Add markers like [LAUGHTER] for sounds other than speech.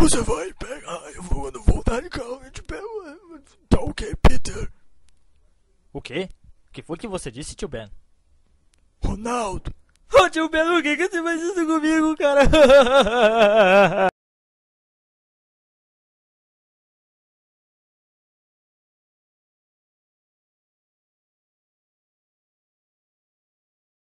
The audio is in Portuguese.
Você vai pegar, eu vou, quando voltar de carro, eu te pego. Né? Tá ok, Peter? O quê? O que foi que você disse, tio Ben? Ronaldo, Ô tio Ben, por que, que você faz isso comigo, cara? [LAUGHS]